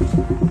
you